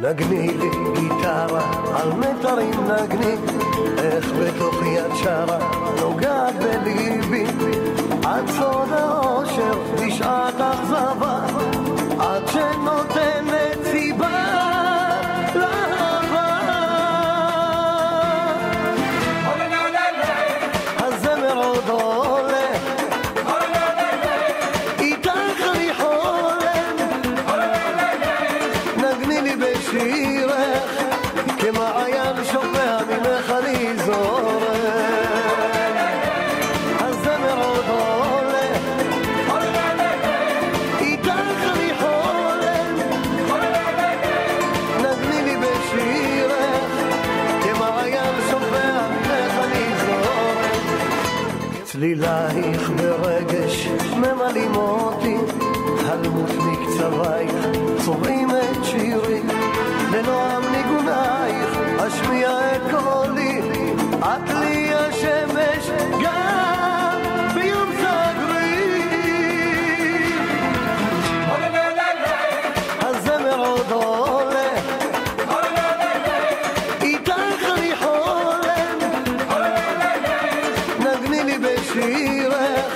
נגני לי גיטרה, על מיתרים נגני, איך בתוך יד שרה נוגעת בליבי, עד סוד האושר בשעת אכזבה, עד שנותנת סיבה לאהבה. הזמר עוד לי בשירך, כמעיין שופע ממך אני זורם. הזמר עוד עולה, איתך אני חולם, נגני לי בשירך, כמעיין שופע ממך אני זורם. צלילייך ברגש ממלאים אותי, הלמות מקצבייך צובעים את שירי, אשמיע את קולי, את לי השמש גם ביום סגריר. הזמר עוד עולה, איתך אני חולם, נגני לי בשירך